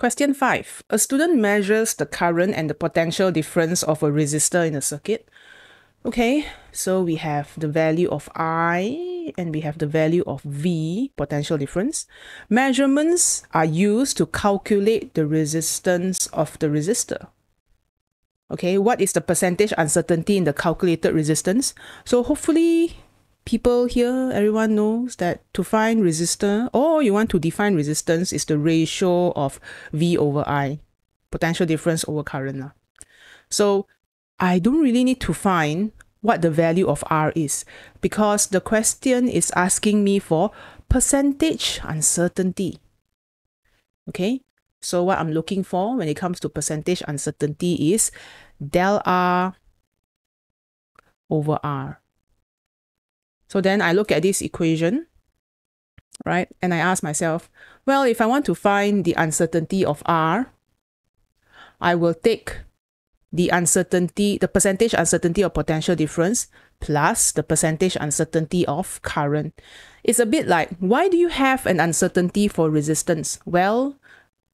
Question 5. A student measures the current and the potential difference of a resistor in a circuit. Okay, so we have the value of I and we have the value of V, potential difference. Measurements are used to calculate the resistance of the resistor. Okay, what is the percentage uncertainty in the calculated resistance? So hopefully people here, everyone knows that to find resistance, or you want to define resistance is the ratio of V over I, potential difference over current. So I don't really need to find what the value of R is because the question is asking me for percentage uncertainty. Okay, so what I'm looking for when it comes to percentage uncertainty is del R over R. So then I look at this equation, right? And I ask myself, well, if I want to find the uncertainty of R, I will take the uncertainty, the percentage uncertainty of potential difference plus the percentage uncertainty of current. It's a bit like, why do you have an uncertainty for resistance? Well,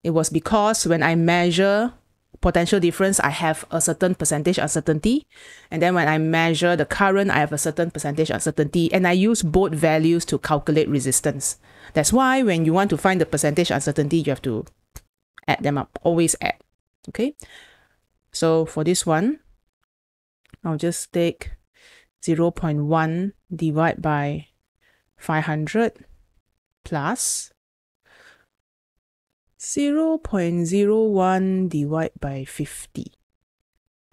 it was because when I measure potential difference, I have a certain percentage uncertainty. And then when I measure the current, I have a certain percentage uncertainty. And I use both values to calculate resistance. That's why when you want to find the percentage uncertainty, you have to add them up, always add. Okay. So for this one, I'll just take 0 0.1 divide by 500 plus 0 0.01 divided by 50.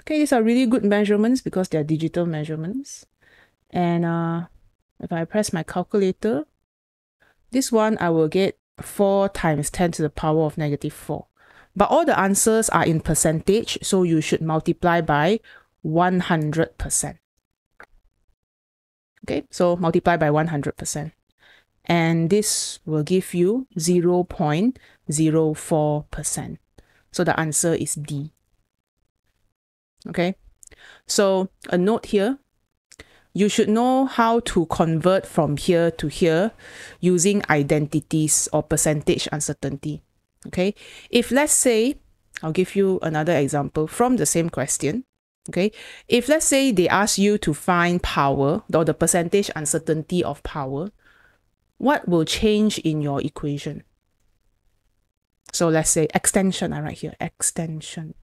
Okay, these are really good measurements because they are digital measurements. And uh, if I press my calculator, this one I will get 4 times 10 to the power of negative 4. But all the answers are in percentage, so you should multiply by 100%. Okay, so multiply by 100% and this will give you 0.04%. So the answer is D. Okay, so a note here, you should know how to convert from here to here using identities or percentage uncertainty. Okay, if let's say, I'll give you another example from the same question. Okay, if let's say they ask you to find power or the percentage uncertainty of power, what will change in your equation? So let's say extension, I write here, extension.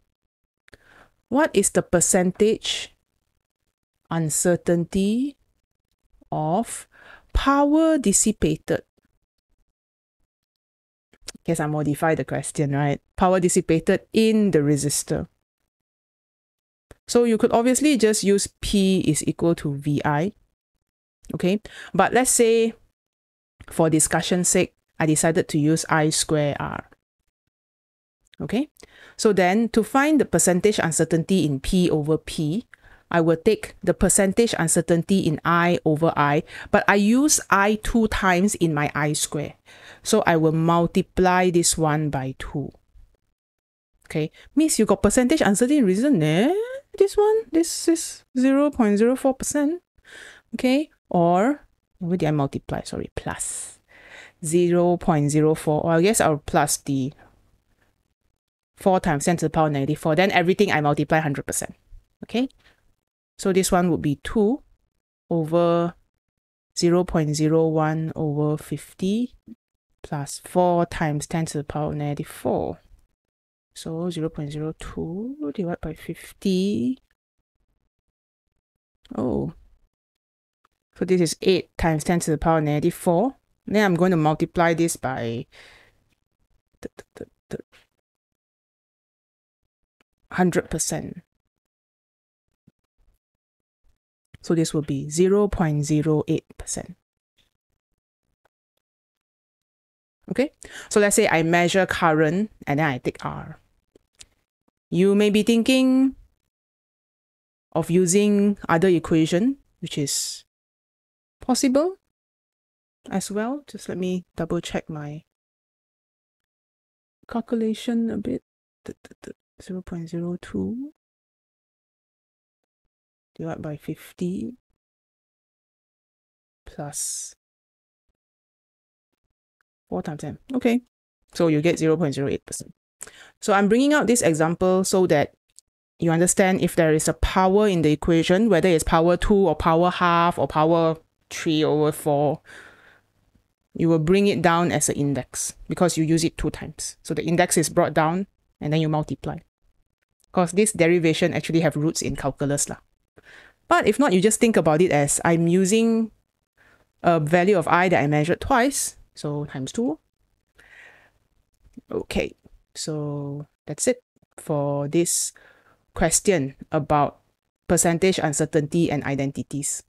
What is the percentage uncertainty of power dissipated? Guess I modify the question, right? Power dissipated in the resistor. So you could obviously just use P is equal to VI. Okay, but let's say for discussion sake, I decided to use I square R. Okay, so then to find the percentage uncertainty in P over P, I will take the percentage uncertainty in I over I, but I use I two times in my I square. So I will multiply this one by two. Okay, means you got percentage uncertainty reason eh? This one, this is 0.04%. Okay, or where did I multiply? Sorry, plus 0 0.04, or I guess I'll plus the 4 times 10 to the power negative 94. Then everything I multiply 100%. Okay? So this one would be 2 over 0 0.01 over 50 plus 4 times 10 to the power negative 94. So 0 0.02 divided by 50. Oh, so this is 8 times 10 to the power negative 4. Then I'm going to multiply this by 100%. So this will be 0.08%. Okay, so let's say I measure current and then I take R. You may be thinking of using other equation, which is possible as well. Just let me double check my calculation a bit. 0 0.02 divided by 50 plus 4 times 10. Okay, so you get 0.08%. So I'm bringing out this example so that you understand if there is a power in the equation, whether it's power 2 or power half or power 3 over 4, you will bring it down as an index because you use it two times. So the index is brought down and then you multiply. Because this derivation actually have roots in calculus. Lah. But if not, you just think about it as I'm using a value of i that I measured twice, so times 2. Okay, so that's it for this question about percentage uncertainty and identities.